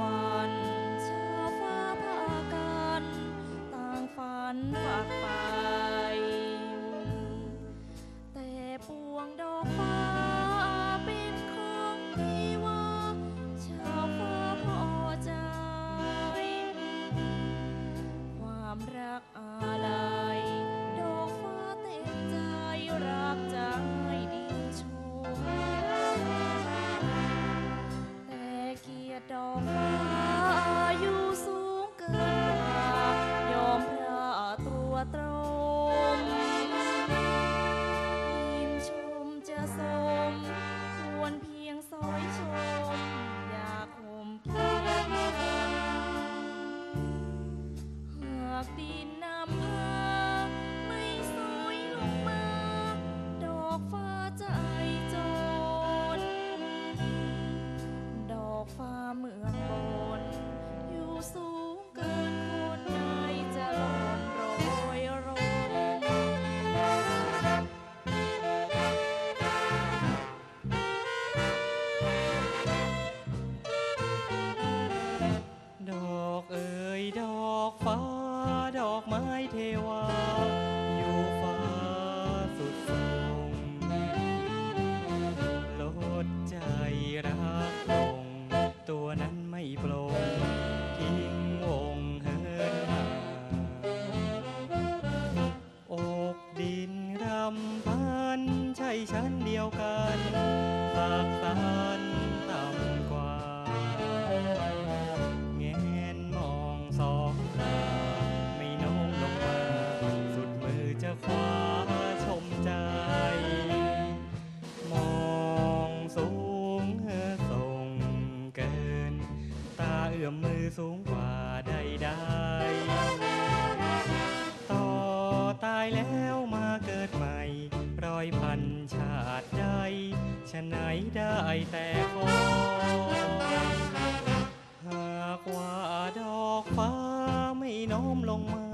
วันชาวฟ้าพากันต่างฝันฝากไป แต่ปวงดอกฟ้าเป็นของที่ว่าชาวฟ้าพอใจ ความรักอา ฟ้าดอกไม้เทวา อยู่ฟ้าสุดส่งลดใจรักลงตัวนั้นไม่ปลงทิ้งวงเฮินหาอกดินรำพันใช่ชั้นเดียวกัน อื้อมมือสูงกว่าใดๆต่อตายแล้วมาเกิดใหม่ รอยพันชาติใดชะไหนได้แต่ขอหากว่าดอกฟ้าไม่น้อมลงมา